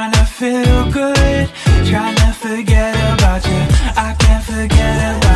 trying to feel good, trying to forget about you. I can't forget about you.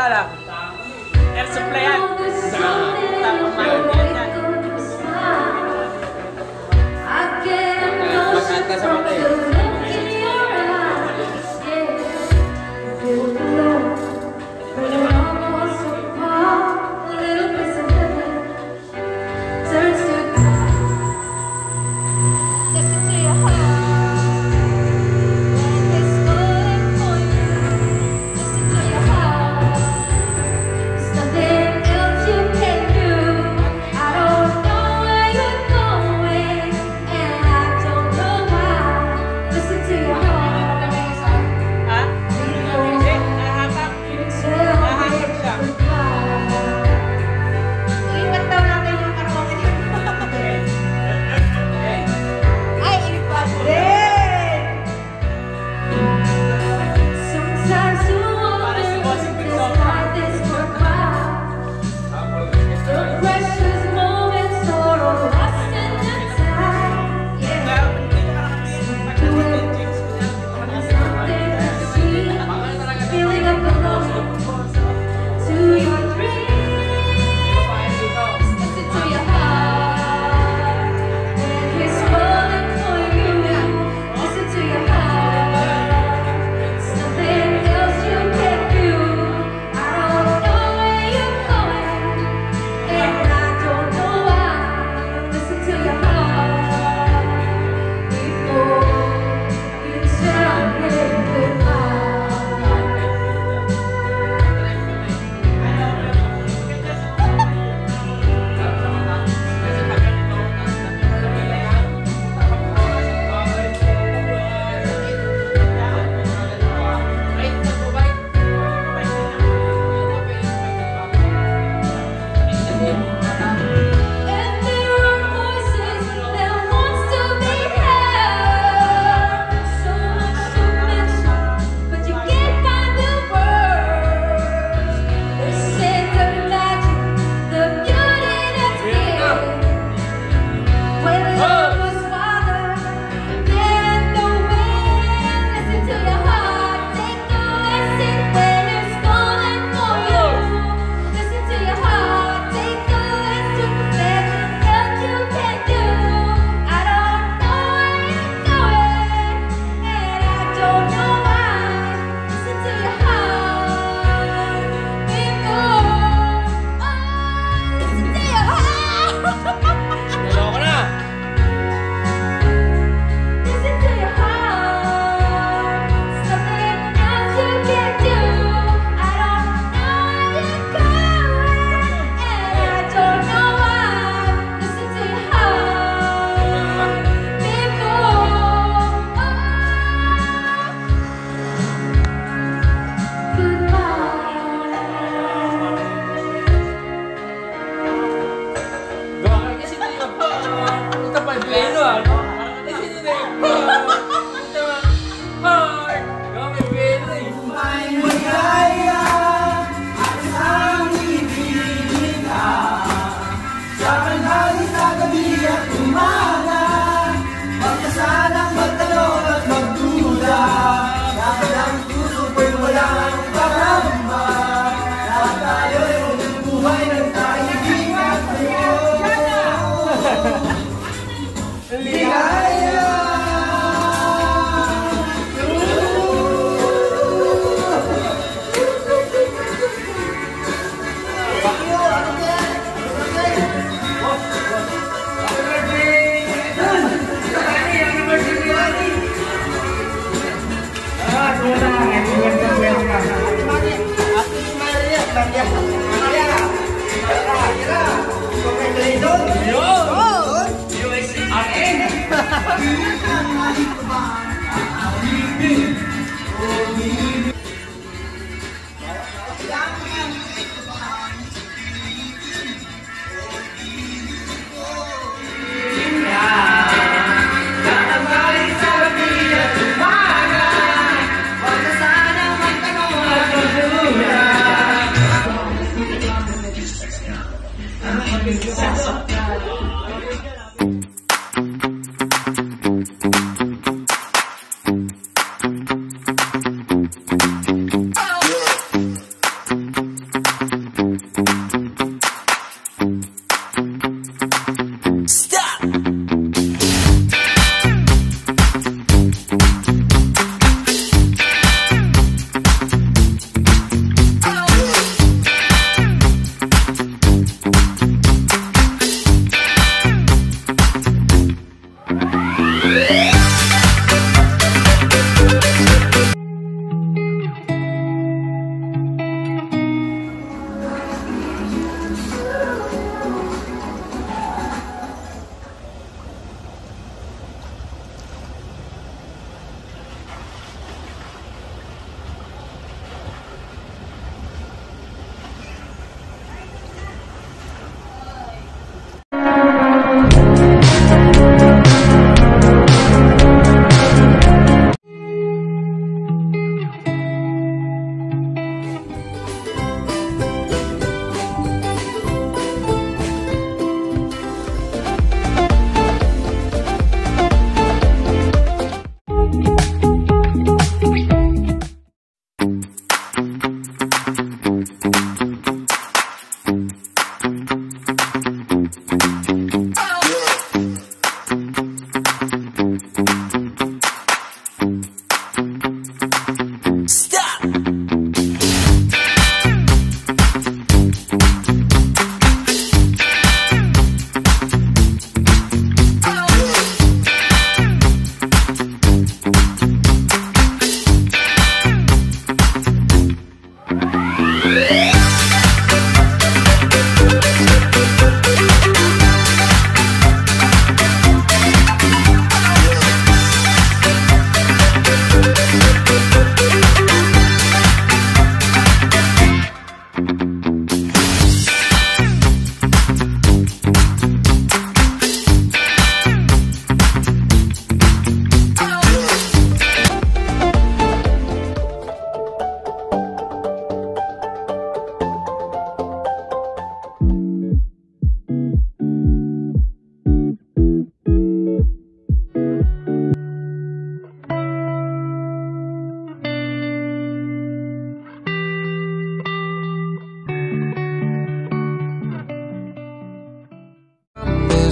sekarang. Air supply-an. Tak sama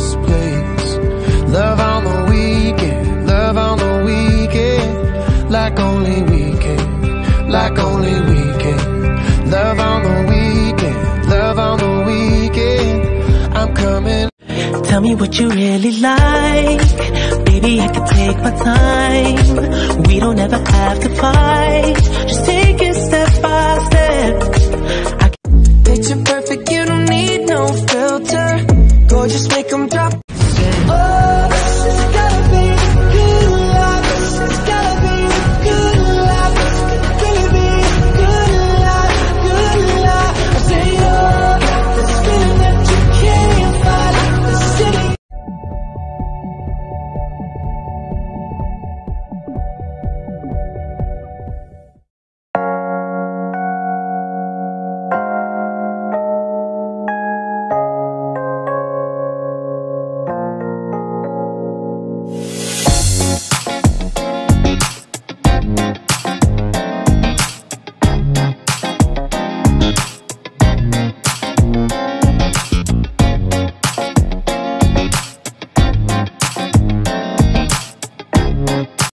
this place. Love on the weekend, love on the weekend, like only we can, like only we can. Love on the weekend, love on the weekend, I'm coming. Tell me what you really like. Baby, I can take my time. We don't ever have to fight. Just